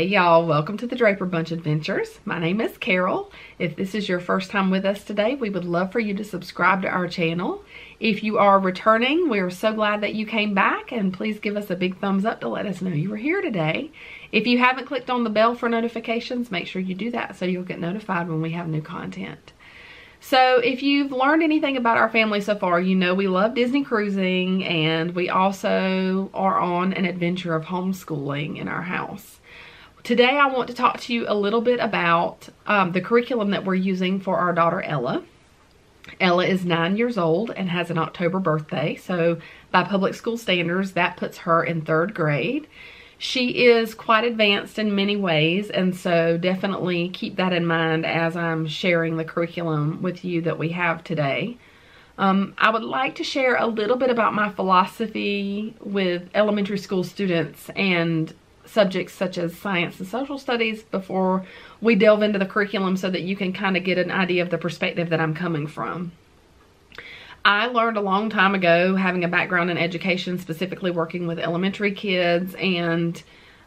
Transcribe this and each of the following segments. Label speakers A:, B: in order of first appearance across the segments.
A: Hey y'all, welcome to the Draper Bunch Adventures. My name is Carol. If this is your first time with us today, we would love for you to subscribe to our channel. If you are returning, we're so glad that you came back and please give us a big thumbs up to let us know you were here today. If you haven't clicked on the bell for notifications, make sure you do that so you'll get notified when we have new content. So if you've learned anything about our family so far, you know we love Disney cruising and we also are on an adventure of homeschooling in our house. Today I want to talk to you a little bit about um, the curriculum that we're using for our daughter Ella. Ella is nine years old and has an October birthday, so by public school standards, that puts her in third grade. She is quite advanced in many ways, and so definitely keep that in mind as I'm sharing the curriculum with you that we have today. Um, I would like to share a little bit about my philosophy with elementary school students and subjects such as science and social studies before we delve into the curriculum so that you can kind of get an idea of the perspective that I'm coming from. I learned a long time ago, having a background in education, specifically working with elementary kids and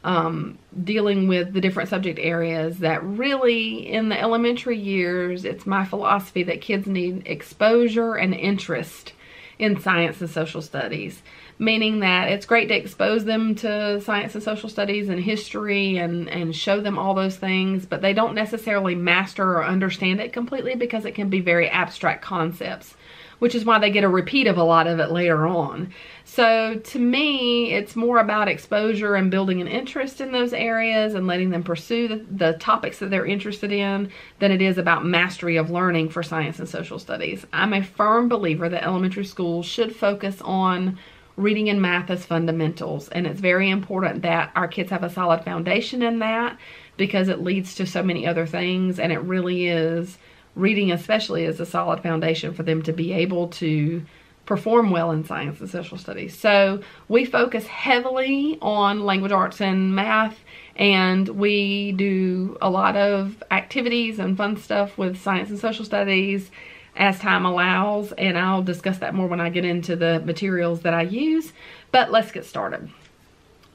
A: um, dealing with the different subject areas, that really in the elementary years, it's my philosophy that kids need exposure and interest in science and social studies meaning that it's great to expose them to science and social studies and history and, and show them all those things, but they don't necessarily master or understand it completely because it can be very abstract concepts, which is why they get a repeat of a lot of it later on. So to me, it's more about exposure and building an interest in those areas and letting them pursue the, the topics that they're interested in than it is about mastery of learning for science and social studies. I'm a firm believer that elementary schools should focus on reading and math as fundamentals. And it's very important that our kids have a solid foundation in that because it leads to so many other things. And it really is, reading especially is a solid foundation for them to be able to perform well in science and social studies. So we focus heavily on language arts and math and we do a lot of activities and fun stuff with science and social studies as time allows, and I'll discuss that more when I get into the materials that I use. But let's get started.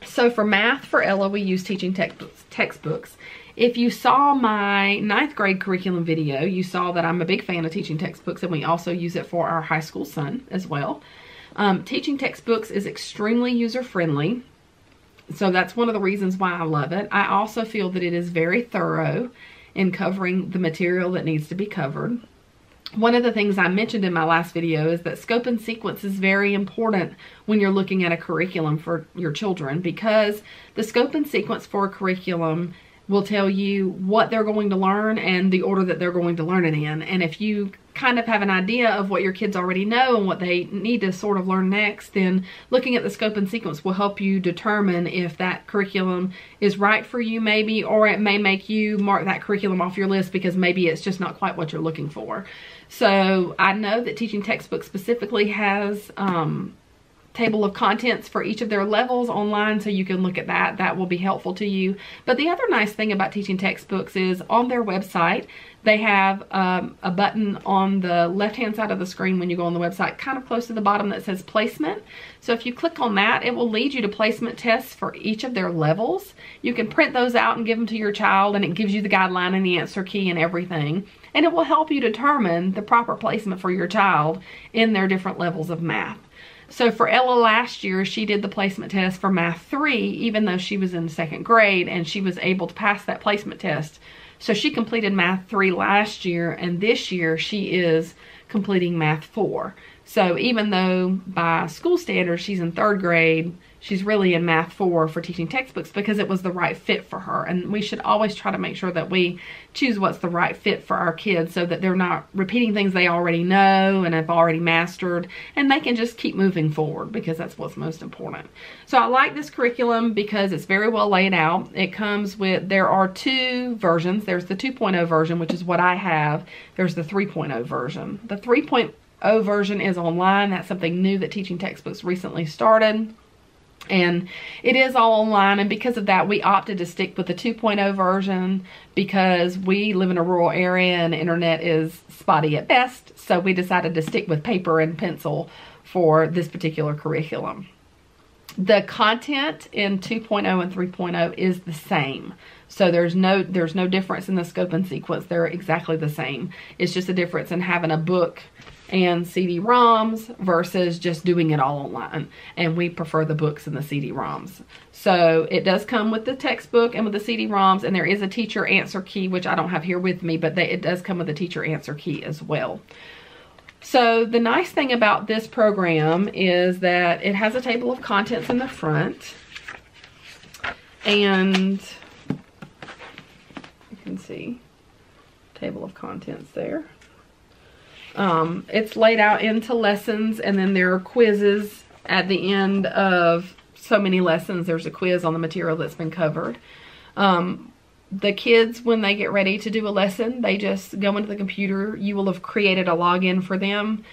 A: So for math for Ella, we use teaching textbooks. If you saw my ninth grade curriculum video, you saw that I'm a big fan of teaching textbooks and we also use it for our high school son as well. Um, teaching textbooks is extremely user-friendly. So that's one of the reasons why I love it. I also feel that it is very thorough in covering the material that needs to be covered one of the things I mentioned in my last video is that scope and sequence is very important when you're looking at a curriculum for your children because the scope and sequence for a curriculum will tell you what they're going to learn and the order that they're going to learn it in. And if you kind of have an idea of what your kids already know and what they need to sort of learn next, then looking at the scope and sequence will help you determine if that curriculum is right for you maybe, or it may make you mark that curriculum off your list because maybe it's just not quite what you're looking for. So I know that teaching textbooks specifically has um, table of contents for each of their levels online so you can look at that. That will be helpful to you. But the other nice thing about teaching textbooks is on their website, they have um, a button on the left-hand side of the screen when you go on the website, kind of close to the bottom that says placement. So if you click on that, it will lead you to placement tests for each of their levels. You can print those out and give them to your child and it gives you the guideline and the answer key and everything. And it will help you determine the proper placement for your child in their different levels of math. So for Ella last year, she did the placement test for Math 3, even though she was in second grade, and she was able to pass that placement test. So she completed Math 3 last year, and this year she is completing Math 4. So even though by school standards she's in third grade, she's really in math four for teaching textbooks because it was the right fit for her. And we should always try to make sure that we choose what's the right fit for our kids so that they're not repeating things they already know and have already mastered and they can just keep moving forward because that's what's most important. So I like this curriculum because it's very well laid out. It comes with, there are two versions. There's the 2.0 version, which is what I have. There's the 3.0 version. The 3.0 version is online. That's something new that Teaching Textbooks recently started and it is all online and because of that we opted to stick with the 2.0 version because we live in a rural area and internet is spotty at best so we decided to stick with paper and pencil for this particular curriculum the content in 2.0 and 3.0 is the same. So there's no there's no difference in the scope and sequence. They're exactly the same. It's just a difference in having a book and CD-ROMs versus just doing it all online. And we prefer the books and the CD-ROMs. So it does come with the textbook and with the CD-ROMs, and there is a teacher answer key, which I don't have here with me, but they, it does come with a teacher answer key as well. So the nice thing about this program is that it has a table of contents in the front. And you can see table of contents there. Um, it's laid out into lessons and then there are quizzes at the end of so many lessons. There's a quiz on the material that's been covered. Um, the kids, when they get ready to do a lesson, they just go into the computer. You will have created a login for them.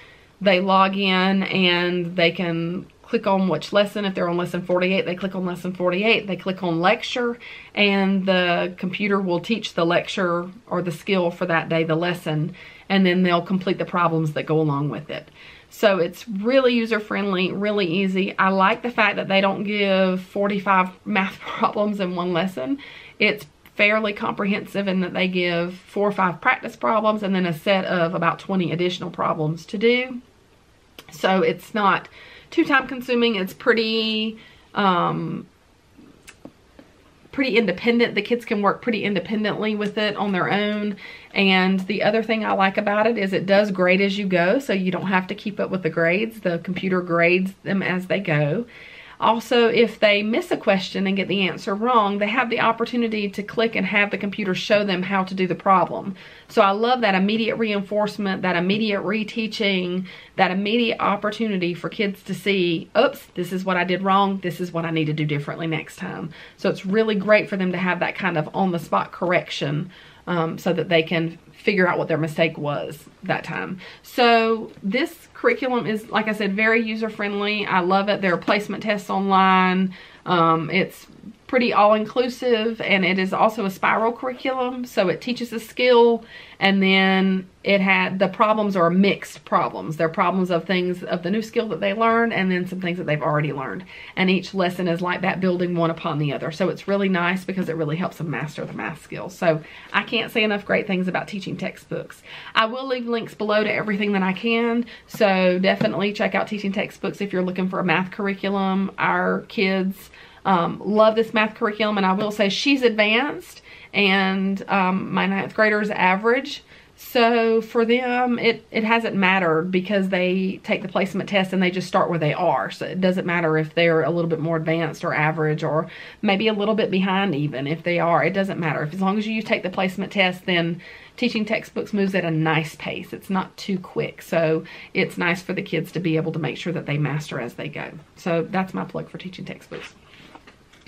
A: They log in and they can click on which lesson. If they're on lesson 48, they click on lesson 48. They click on lecture and the computer will teach the lecture or the skill for that day, the lesson, and then they'll complete the problems that go along with it. So it's really user-friendly, really easy. I like the fact that they don't give 45 math problems in one lesson. It's fairly comprehensive in that they give four or five practice problems and then a set of about 20 additional problems to do. So it's not too time consuming. It's pretty, um, pretty independent. The kids can work pretty independently with it on their own. And the other thing I like about it is it does grade as you go. So you don't have to keep up with the grades. The computer grades them as they go. Also, if they miss a question and get the answer wrong, they have the opportunity to click and have the computer show them how to do the problem. So I love that immediate reinforcement, that immediate reteaching, that immediate opportunity for kids to see, oops, this is what I did wrong, this is what I need to do differently next time. So it's really great for them to have that kind of on-the-spot correction um, so that they can figure out what their mistake was that time. So this curriculum is, like I said, very user-friendly. I love it. There are placement tests online. Um, it's pretty all-inclusive and it is also a spiral curriculum so it teaches a skill and then it had the problems are mixed problems. They're problems of things of the new skill that they learned and then some things that they've already learned. And each lesson is like that building one upon the other. So it's really nice because it really helps them master the math skills. So I can't say enough great things about teaching textbooks. I will leave links below to everything that I can so definitely check out teaching textbooks if you're looking for a math curriculum. Our kids um, love this math curriculum, and I will say she's advanced, and um, my ninth grader is average. So for them, it, it hasn't mattered because they take the placement test and they just start where they are. So it doesn't matter if they're a little bit more advanced or average or maybe a little bit behind even. If they are, it doesn't matter. If, as long as you take the placement test, then teaching textbooks moves at a nice pace. It's not too quick. So it's nice for the kids to be able to make sure that they master as they go. So that's my plug for teaching textbooks.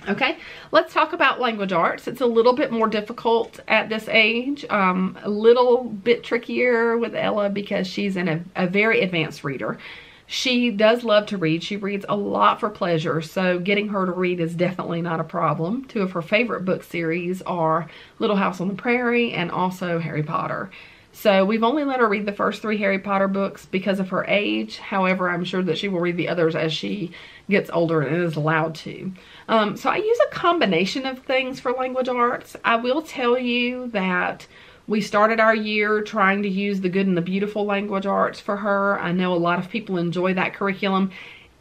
A: Okay, let's talk about language arts. It's a little bit more difficult at this age, um, a little bit trickier with Ella because she's in a, a very advanced reader. She does love to read. She reads a lot for pleasure, so getting her to read is definitely not a problem. Two of her favorite book series are Little House on the Prairie and also Harry Potter. So we've only let her read the first three Harry Potter books because of her age. However, I'm sure that she will read the others as she gets older and is allowed to. Um, so I use a combination of things for language arts. I will tell you that we started our year trying to use the good and the beautiful language arts for her. I know a lot of people enjoy that curriculum.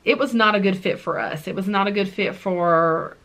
A: It was not a good fit for us. It was not a good fit for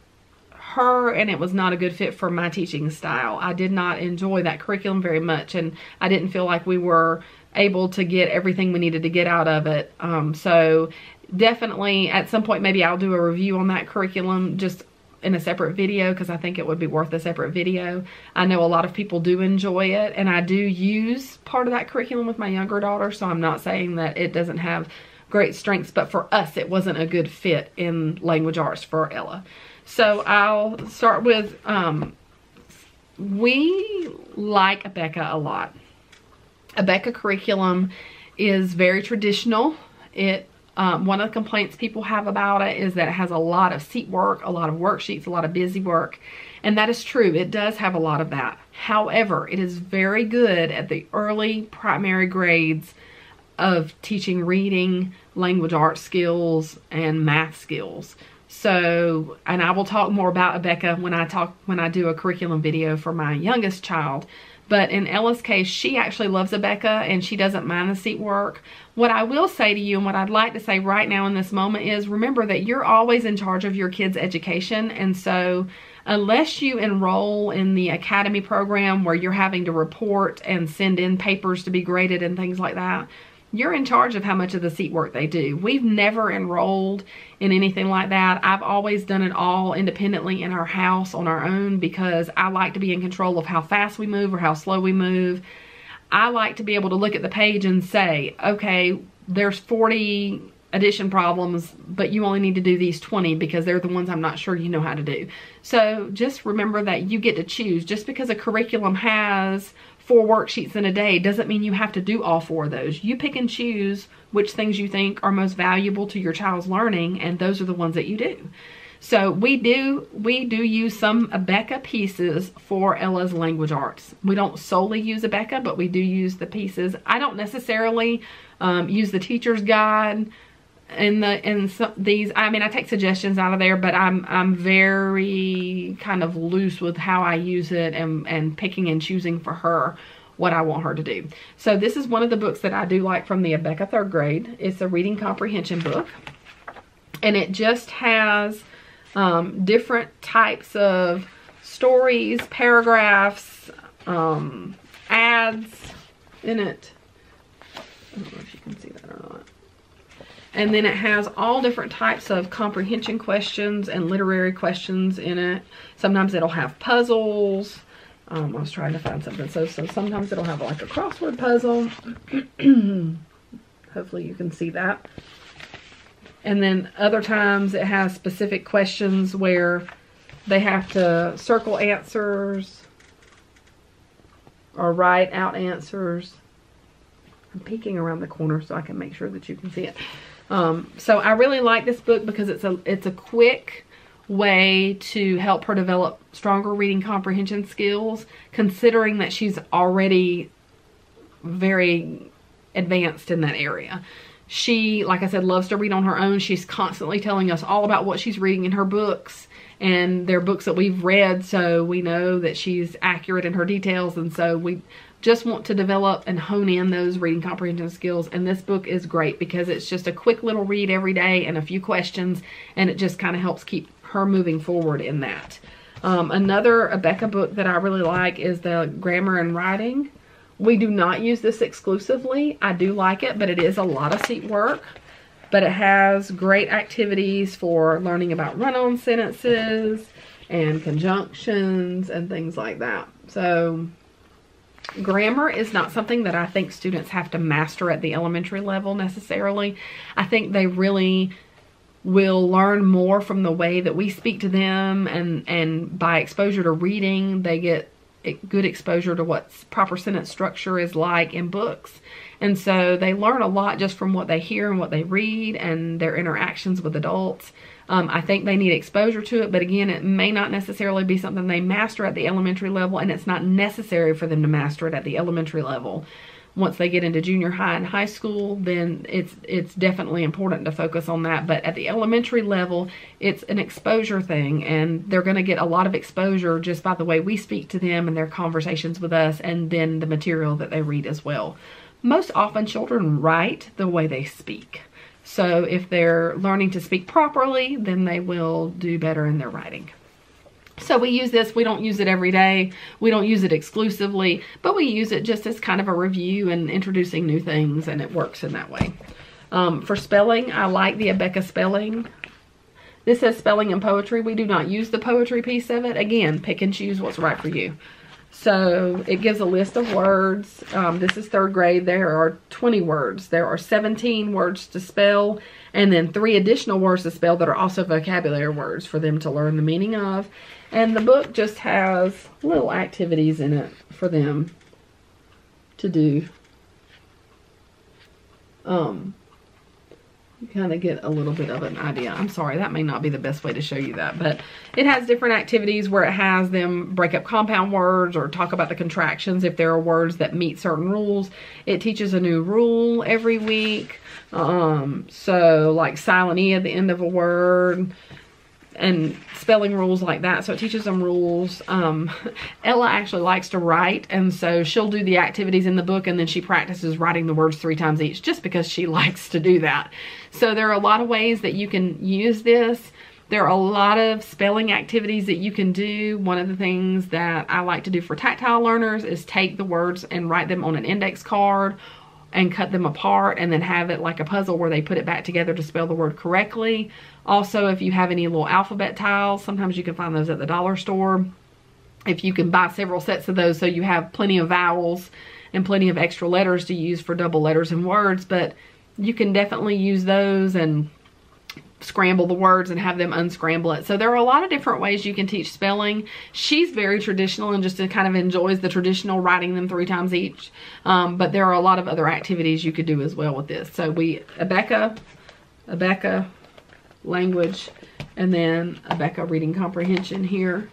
A: her and it was not a good fit for my teaching style. I did not enjoy that curriculum very much and I didn't feel like we were able to get everything we needed to get out of it. Um, so definitely at some point maybe I'll do a review on that curriculum just in a separate video because I think it would be worth a separate video. I know a lot of people do enjoy it and I do use part of that curriculum with my younger daughter so I'm not saying that it doesn't have great strengths but for us it wasn't a good fit in language arts for Ella. So I'll start with, um, we like Abeka a lot. Abeka curriculum is very traditional. It um, one of the complaints people have about it is that it has a lot of seat work, a lot of worksheets, a lot of busy work. And that is true. It does have a lot of that. However, it is very good at the early primary grades of teaching reading, language arts skills, and math skills. So, and I will talk more about Abeka when I talk, when I do a curriculum video for my youngest child. But in Ella's case, she actually loves Abeka and she doesn't mind the seat work. What I will say to you and what I'd like to say right now in this moment is remember that you're always in charge of your kids' education. And so unless you enroll in the academy program where you're having to report and send in papers to be graded and things like that, you're in charge of how much of the seat work they do. We've never enrolled in anything like that. I've always done it all independently in our house on our own because I like to be in control of how fast we move or how slow we move. I like to be able to look at the page and say, okay, there's 40 addition problems, but you only need to do these 20 because they're the ones I'm not sure you know how to do. So just remember that you get to choose. Just because a curriculum has four worksheets in a day doesn't mean you have to do all four of those. You pick and choose which things you think are most valuable to your child's learning and those are the ones that you do. So we do we do use some Abeka pieces for Ella's language arts. We don't solely use Abeka, but we do use the pieces. I don't necessarily um, use the teacher's guide in the in some, these i mean i take suggestions out of there but i'm i'm very kind of loose with how i use it and and picking and choosing for her what i want her to do. So this is one of the books that i do like from the abeka third grade. It's a reading comprehension book. And it just has um, different types of stories paragraphs um, ads in it. I don't know if you can see that or not and then it has all different types of comprehension questions and literary questions in it. Sometimes it'll have puzzles. Um, I was trying to find something. So, so sometimes it'll have like a crossword puzzle. Hopefully you can see that. And then other times it has specific questions where they have to circle answers or write out answers. I'm peeking around the corner so I can make sure that you can see it. Um, so I really like this book because it's a it's a quick way to help her develop stronger reading comprehension skills considering that she's already very advanced in that area. She, like I said, loves to read on her own. She's constantly telling us all about what she's reading in her books and they're books that we've read so we know that she's accurate in her details and so we just want to develop and hone in those reading comprehension skills. And this book is great because it's just a quick little read every day and a few questions, and it just kind of helps keep her moving forward in that. Um, another Abeka book that I really like is the Grammar and Writing. We do not use this exclusively. I do like it, but it is a lot of seat work. But it has great activities for learning about run-on sentences and conjunctions and things like that. So Grammar is not something that I think students have to master at the elementary level necessarily. I think they really will learn more from the way that we speak to them and, and by exposure to reading, they get good exposure to what proper sentence structure is like in books. And so they learn a lot just from what they hear and what they read and their interactions with adults. Um, I think they need exposure to it, but again, it may not necessarily be something they master at the elementary level, and it's not necessary for them to master it at the elementary level. Once they get into junior high and high school, then it's it's definitely important to focus on that. But at the elementary level, it's an exposure thing, and they're going to get a lot of exposure just by the way we speak to them and their conversations with us, and then the material that they read as well. Most often, children write the way they speak. So if they're learning to speak properly, then they will do better in their writing. So we use this, we don't use it every day, we don't use it exclusively, but we use it just as kind of a review and introducing new things and it works in that way. Um, for spelling, I like the Abeka spelling. This says spelling and poetry. We do not use the poetry piece of it. Again, pick and choose what's right for you. So it gives a list of words. Um, this is third grade. There are 20 words. There are 17 words to spell and then three additional words to spell that are also vocabulary words for them to learn the meaning of. And the book just has little activities in it for them to do. Um, you kind of get a little bit of an idea. I'm sorry, that may not be the best way to show you that, but it has different activities where it has them break up compound words or talk about the contractions if there are words that meet certain rules. It teaches a new rule every week. Um, so like silent E at the end of a word, and spelling rules like that. So it teaches them rules. Um, Ella actually likes to write, and so she'll do the activities in the book, and then she practices writing the words three times each, just because she likes to do that. So there are a lot of ways that you can use this. There are a lot of spelling activities that you can do. One of the things that I like to do for tactile learners is take the words and write them on an index card and cut them apart and then have it like a puzzle where they put it back together to spell the word correctly. Also, if you have any little alphabet tiles, sometimes you can find those at the dollar store. If you can buy several sets of those so you have plenty of vowels and plenty of extra letters to use for double letters and words, but you can definitely use those and scramble the words and have them unscramble it. So there are a lot of different ways you can teach spelling. She's very traditional and just kind of enjoys the traditional writing them three times each. Um, but there are a lot of other activities you could do as well with this. So we, Abeka, Abeka language, and then Abeka reading comprehension here.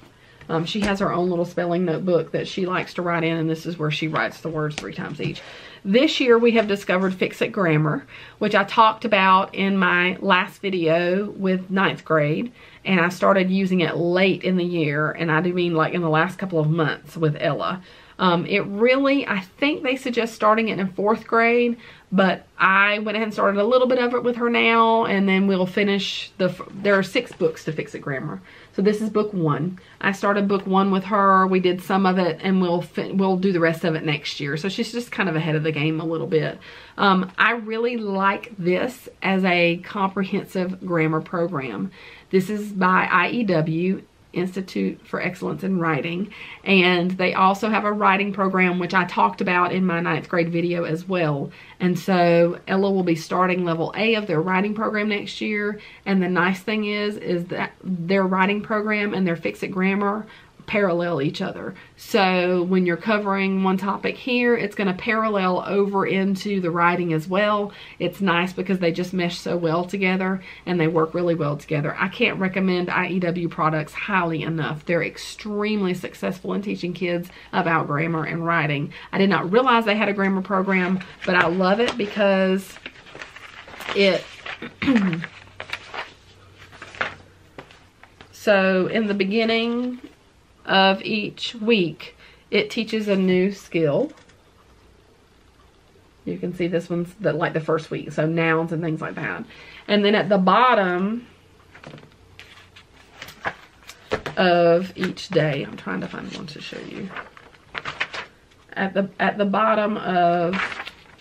A: Um, she has her own little spelling notebook that she likes to write in, and this is where she writes the words three times each. This year we have discovered Fix-It Grammar, which I talked about in my last video with ninth grade, and I started using it late in the year, and I do mean like in the last couple of months with Ella. Um, it really, I think they suggest starting it in fourth grade, but I went ahead and started a little bit of it with her now, and then we'll finish the, there are six books to Fix It Grammar. So this is book one. I started book one with her. We did some of it, and we'll we'll do the rest of it next year. So she's just kind of ahead of the game a little bit. Um, I really like this as a comprehensive grammar program. This is by IEW, Institute for Excellence in Writing. And they also have a writing program, which I talked about in my ninth grade video as well. And so Ella will be starting level A of their writing program next year. And the nice thing is, is that their writing program and their Fix-It Grammar parallel each other. So when you're covering one topic here, it's going to parallel over into the writing as well. It's nice because they just mesh so well together and they work really well together. I can't recommend IEW products highly enough. They're extremely successful in teaching kids about grammar and writing. I did not realize they had a grammar program, but I love it because it So in the beginning, of each week, it teaches a new skill. You can see this one's the, like the first week, so nouns and things like that. And then at the bottom of each day, I'm trying to find one to show you. At the at the bottom of,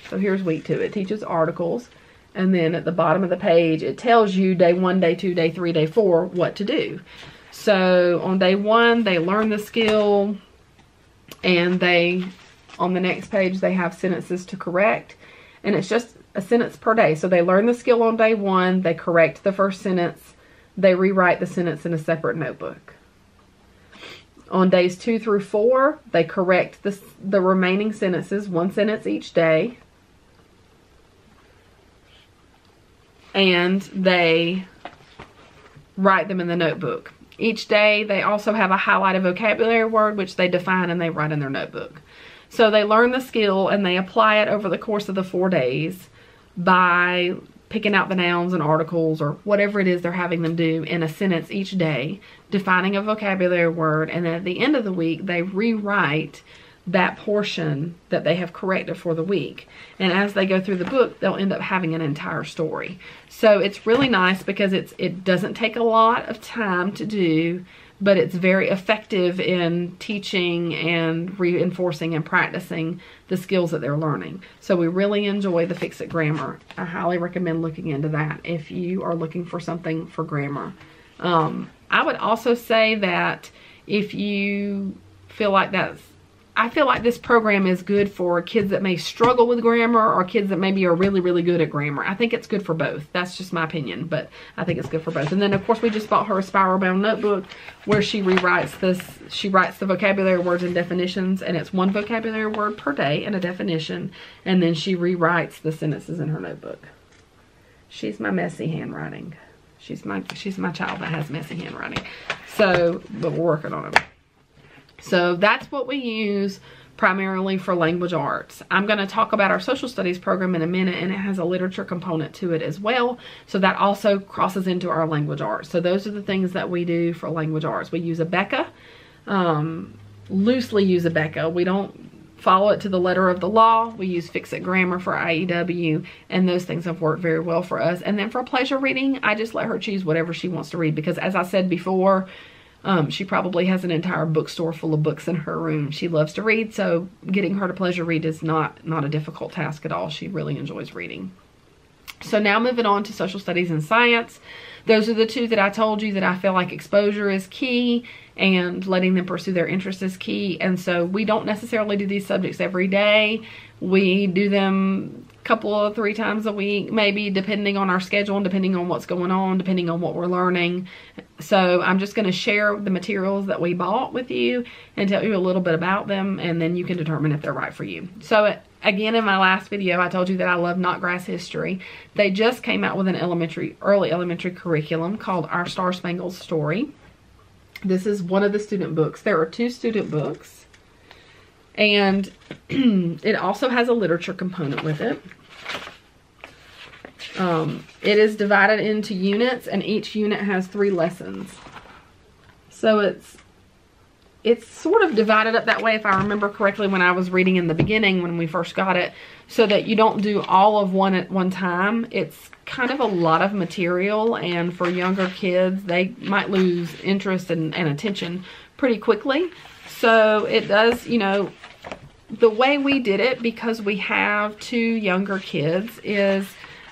A: so here's week two. It teaches articles. And then at the bottom of the page, it tells you day one, day two, day three, day four, what to do. So on day one, they learn the skill and they, on the next page, they have sentences to correct. And it's just a sentence per day. So they learn the skill on day one, they correct the first sentence, they rewrite the sentence in a separate notebook. On days two through four, they correct the, the remaining sentences, one sentence each day. And they write them in the notebook. Each day, they also have a highlighted vocabulary word, which they define and they write in their notebook. So they learn the skill and they apply it over the course of the four days by picking out the nouns and articles or whatever it is they're having them do in a sentence each day, defining a vocabulary word, and then at the end of the week, they rewrite that portion that they have corrected for the week. And as they go through the book, they'll end up having an entire story. So it's really nice because it's it doesn't take a lot of time to do, but it's very effective in teaching and reinforcing and practicing the skills that they're learning. So we really enjoy the Fix It Grammar. I highly recommend looking into that if you are looking for something for grammar. Um, I would also say that if you feel like that's I feel like this program is good for kids that may struggle with grammar or kids that maybe are really, really good at grammar. I think it's good for both. That's just my opinion, but I think it's good for both. And then, of course, we just bought her a spiral bound notebook where she rewrites this. She writes the vocabulary words and definitions, and it's one vocabulary word per day and a definition. And then she rewrites the sentences in her notebook. She's my messy handwriting. She's my, she's my child that has messy handwriting. So, but we're working on it. So that's what we use primarily for language arts. I'm going to talk about our social studies program in a minute and it has a literature component to it as well. So that also crosses into our language arts. So those are the things that we do for language arts. We use Abeka, um, loosely use Abeka. We don't follow it to the letter of the law. We use Fix-It Grammar for IEW, and those things have worked very well for us. And then for pleasure reading, I just let her choose whatever she wants to read because as I said before, um, she probably has an entire bookstore full of books in her room. She loves to read, so getting her to pleasure read is not, not a difficult task at all. She really enjoys reading. So now moving on to social studies and science. Those are the two that I told you that I feel like exposure is key and letting them pursue their interest is key. And so we don't necessarily do these subjects every day. We do them couple of three times a week, maybe depending on our schedule and depending on what's going on, depending on what we're learning. So I'm just going to share the materials that we bought with you and tell you a little bit about them and then you can determine if they're right for you. So again, in my last video, I told you that I love Notgrass history. They just came out with an elementary, early elementary curriculum called Our Star Spangled Story. This is one of the student books. There are two student books. And it also has a literature component with it. Um, it is divided into units and each unit has three lessons. So it's it's sort of divided up that way if I remember correctly when I was reading in the beginning when we first got it so that you don't do all of one at one time. It's kind of a lot of material and for younger kids they might lose interest and, and attention pretty quickly. So it does, you know, the way we did it because we have two younger kids is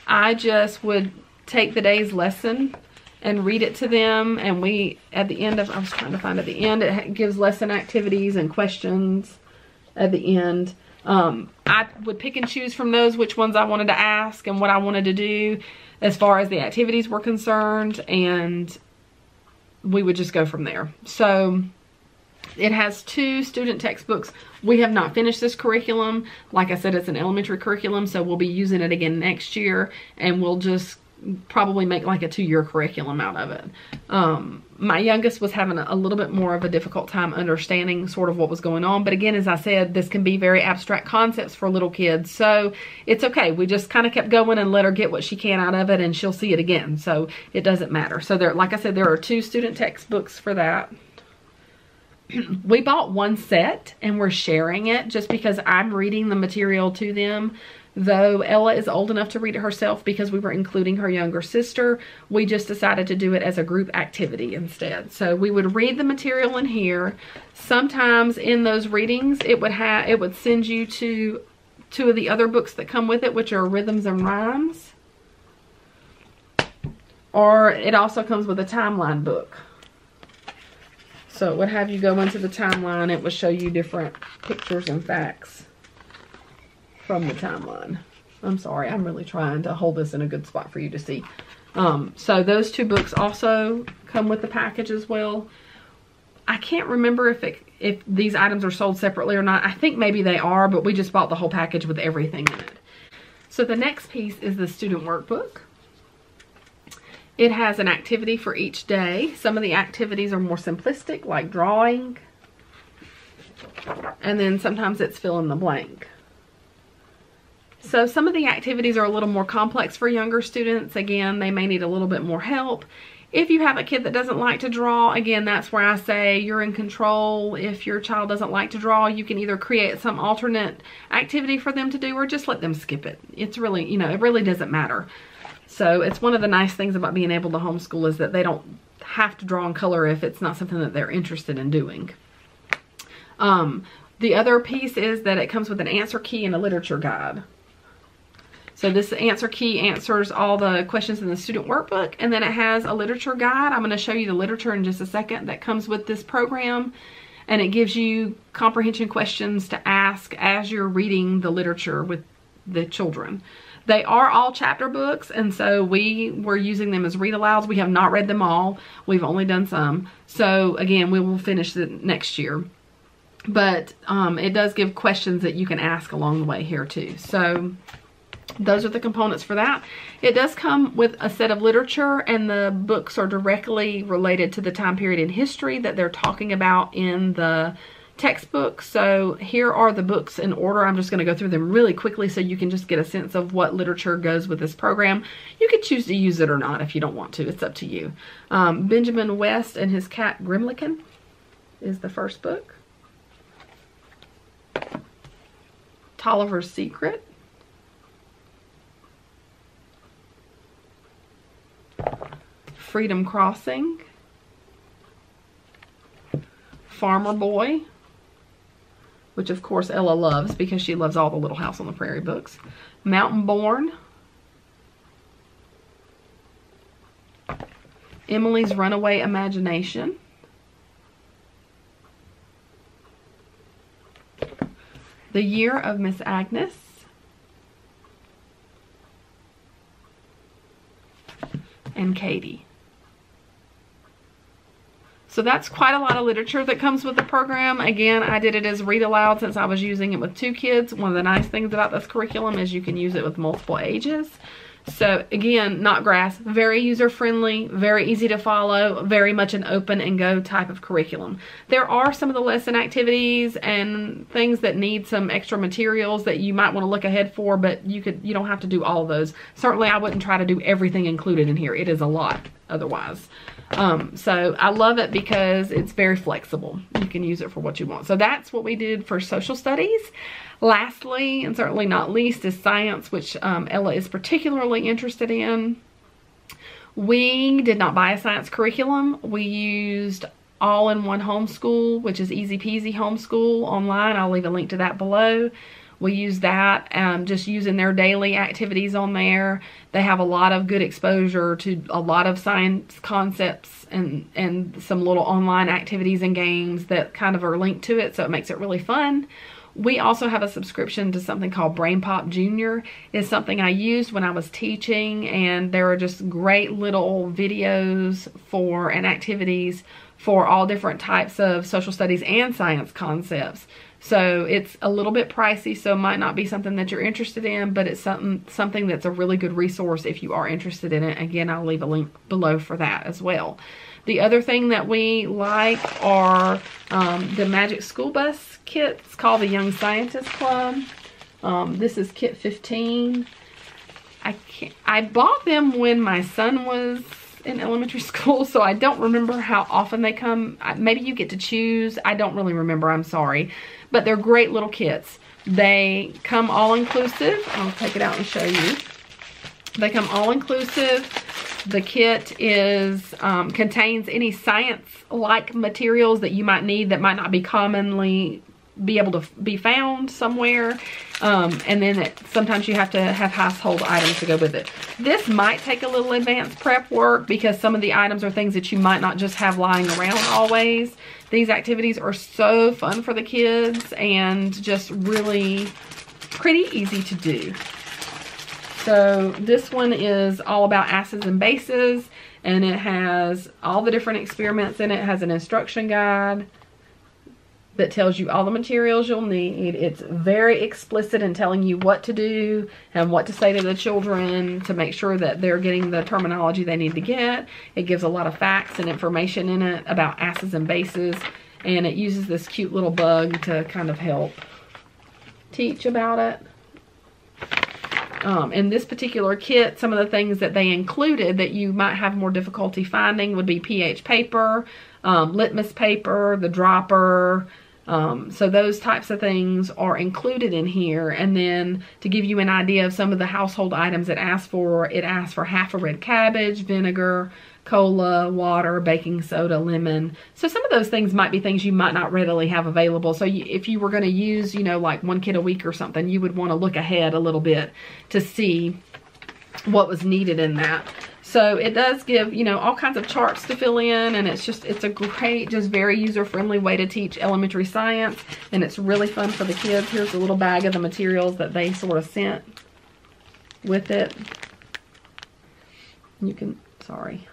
A: I just would take the day's lesson and read it to them. And we, at the end of, I was trying to find at the end, it gives lesson activities and questions at the end. Um, I would pick and choose from those which ones I wanted to ask and what I wanted to do as far as the activities were concerned. And we would just go from there. So it has two student textbooks. We have not finished this curriculum. Like I said, it's an elementary curriculum, so we'll be using it again next year, and we'll just probably make like a two-year curriculum out of it. Um, my youngest was having a, a, little bit more of a difficult time understanding sort of what was going on. But again, as I said, this can be very abstract concepts for little kids. So it's okay. We just kind of kept going and let her get what she can out of it and she'll see it again. So it doesn't matter. So there, like I said, there are two student textbooks for that. we bought one set and we're sharing it just because I'm reading the material to them Though Ella is old enough to read it herself because we were including her younger sister, we just decided to do it as a group activity instead. So we would read the material in here. Sometimes in those readings, it would have it would send you to two of the other books that come with it, which are Rhythms and Rhymes. Or it also comes with a timeline book. So it would have you go into the timeline. It would show you different pictures and facts from the timeline. I'm sorry, I'm really trying to hold this in a good spot for you to see. Um, so those two books also come with the package as well. I can't remember if it, if these items are sold separately or not. I think maybe they are, but we just bought the whole package with everything in it. So the next piece is the student workbook. It has an activity for each day. Some of the activities are more simplistic, like drawing. And then sometimes it's fill in the blank. So some of the activities are a little more complex for younger students. Again, they may need a little bit more help. If you have a kid that doesn't like to draw, again, that's where I say you're in control. If your child doesn't like to draw, you can either create some alternate activity for them to do or just let them skip it. It's really, you know, it really doesn't matter. So it's one of the nice things about being able to homeschool is that they don't have to draw in color if it's not something that they're interested in doing. Um, the other piece is that it comes with an answer key and a literature guide. So this answer key answers all the questions in the student workbook and then it has a literature guide. I'm going to show you the literature in just a second that comes with this program and it gives you comprehension questions to ask as you're reading the literature with the children. They are all chapter books, and so we were using them as read alouds. We have not read them all. We've only done some. So again, we will finish it next year. But um, it does give questions that you can ask along the way here too. So those are the components for that. It does come with a set of literature and the books are directly related to the time period in history that they're talking about in the textbooks. So here are the books in order. I'm just going to go through them really quickly so you can just get a sense of what literature goes with this program. You could choose to use it or not if you don't want to. It's up to you. Um, Benjamin West and his cat Grimalkin is the first book. Toliver's Secret. Freedom Crossing. Farmer Boy which of course Ella loves because she loves all the Little House on the Prairie books. Mountain Born. Emily's Runaway Imagination. The Year of Miss Agnes. And Katie. So that's quite a lot of literature that comes with the program. Again, I did it as read aloud since I was using it with two kids. One of the nice things about this curriculum is you can use it with multiple ages. So again, Notgrass, very user friendly, very easy to follow, very much an open and go type of curriculum. There are some of the lesson activities and things that need some extra materials that you might want to look ahead for, but you could you don't have to do all those. Certainly I wouldn't try to do everything included in here. It is a lot otherwise. Um, so I love it because it's very flexible. You can use it for what you want. So that's what we did for social studies. Lastly, and certainly not least, is science, which um, Ella is particularly interested in. We did not buy a science curriculum. We used all-in-one homeschool, which is easy peasy homeschool online. I'll leave a link to that below. We use that, um, just using their daily activities on there. They have a lot of good exposure to a lot of science concepts and, and some little online activities and games that kind of are linked to it, so it makes it really fun. We also have a subscription to something called BrainPOP Junior. It's something I used when I was teaching and there are just great little videos for and activities for all different types of social studies and science concepts. So it's a little bit pricey, so it might not be something that you're interested in, but it's something something that's a really good resource if you are interested in it. Again, I'll leave a link below for that as well. The other thing that we like are um, the Magic School Bus kits called the Young Scientist Club. Um, this is kit 15. I can't, I bought them when my son was in elementary school, so I don't remember how often they come. Maybe you get to choose. I don't really remember. I'm sorry. But they're great little kits. They come all-inclusive. I'll take it out and show you. They come all-inclusive. The kit is um, contains any science-like materials that you might need that might not be commonly be able to be found somewhere. Um, and then it, sometimes you have to have household items to go with it. This might take a little advanced prep work because some of the items are things that you might not just have lying around always. These activities are so fun for the kids and just really pretty easy to do. So this one is all about acids and bases and it has all the different experiments in it. It has an instruction guide that tells you all the materials you'll need. It's very explicit in telling you what to do and what to say to the children to make sure that they're getting the terminology they need to get. It gives a lot of facts and information in it about acids and bases and it uses this cute little bug to kind of help teach about it. Um, in this particular kit, some of the things that they included that you might have more difficulty finding would be pH paper, um, litmus paper, the dropper, um, so those types of things are included in here. And then to give you an idea of some of the household items it asks for, it asks for half a red cabbage, vinegar, cola, water, baking soda, lemon. So some of those things might be things you might not readily have available. So if you were going to use, you know, like one kit a week or something, you would want to look ahead a little bit to see what was needed in that. So it does give, you know, all kinds of charts to fill in and it's just, it's a great, just very user-friendly way to teach elementary science and it's really fun for the kids. Here's a little bag of the materials that they sort of sent with it. You can, sorry,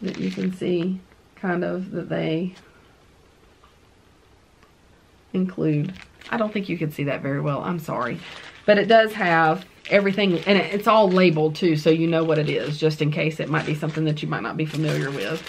A: that you can see kind of that they include. I don't think you can see that very well. I'm sorry. But it does have everything, and it's all labeled too, so you know what it is, just in case it might be something that you might not be familiar with.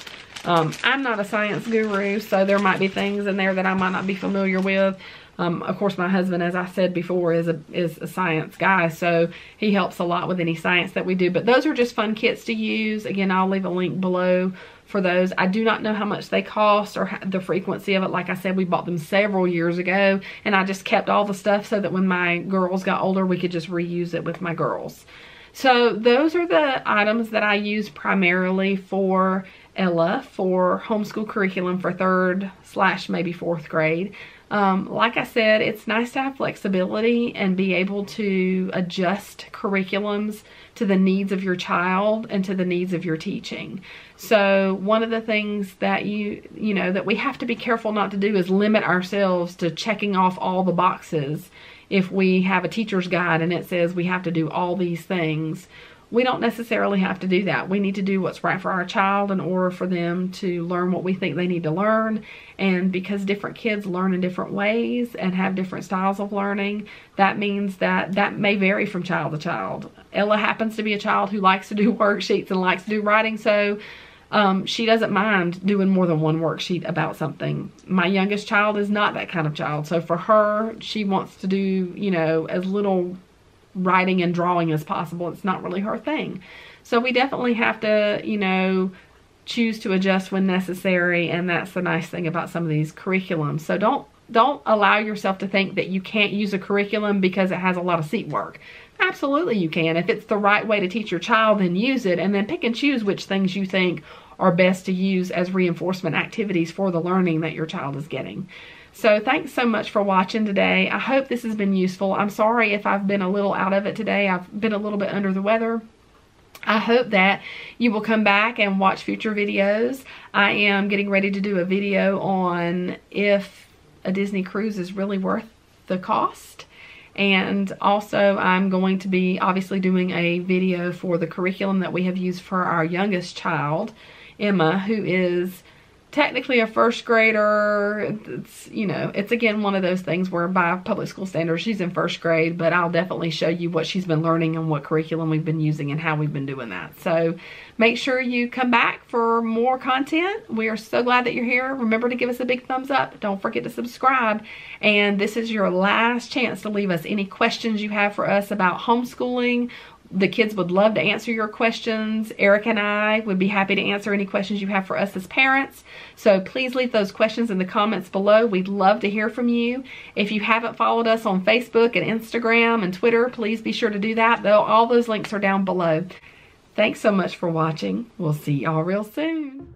A: Um, I'm not a science guru, so there might be things in there that I might not be familiar with. Um, of course, my husband, as I said before, is a, is a science guy, so he helps a lot with any science that we do. But those are just fun kits to use. Again, I'll leave a link below for those. I do not know how much they cost or the frequency of it. Like I said, we bought them several years ago, and I just kept all the stuff so that when my girls got older, we could just reuse it with my girls. So those are the items that I use primarily for Ella for homeschool curriculum for third slash maybe fourth grade. Um, like I said, it's nice to have flexibility and be able to adjust curriculums to the needs of your child and to the needs of your teaching. So one of the things that you, you know, that we have to be careful not to do is limit ourselves to checking off all the boxes. If we have a teacher's guide and it says we have to do all these things, we don't necessarily have to do that. We need to do what's right for our child in order for them to learn what we think they need to learn. And because different kids learn in different ways and have different styles of learning, that means that that may vary from child to child. Ella happens to be a child who likes to do worksheets and likes to do writing, so um, she doesn't mind doing more than one worksheet about something. My youngest child is not that kind of child. So for her, she wants to do, you know, as little writing and drawing as possible. It's not really her thing. So we definitely have to, you know, choose to adjust when necessary. And that's the nice thing about some of these curriculums. So don't don't allow yourself to think that you can't use a curriculum because it has a lot of seat work. Absolutely you can. If it's the right way to teach your child, then use it and then pick and choose which things you think are best to use as reinforcement activities for the learning that your child is getting. So thanks so much for watching today. I hope this has been useful. I'm sorry if I've been a little out of it today. I've been a little bit under the weather. I hope that you will come back and watch future videos. I am getting ready to do a video on if a Disney cruise is really worth the cost. And also I'm going to be obviously doing a video for the curriculum that we have used for our youngest child, Emma, who is technically a first grader. It's, you know, it's again one of those things where by public school standards, she's in first grade, but I'll definitely show you what she's been learning and what curriculum we've been using and how we've been doing that. So make sure you come back for more content. We are so glad that you're here. Remember to give us a big thumbs up. Don't forget to subscribe. And this is your last chance to leave us any questions you have for us about homeschooling the kids would love to answer your questions. Eric and I would be happy to answer any questions you have for us as parents. So please leave those questions in the comments below. We'd love to hear from you. If you haven't followed us on Facebook and Instagram and Twitter, please be sure to do that. Though all those links are down below. Thanks so much for watching. We'll see y'all real soon.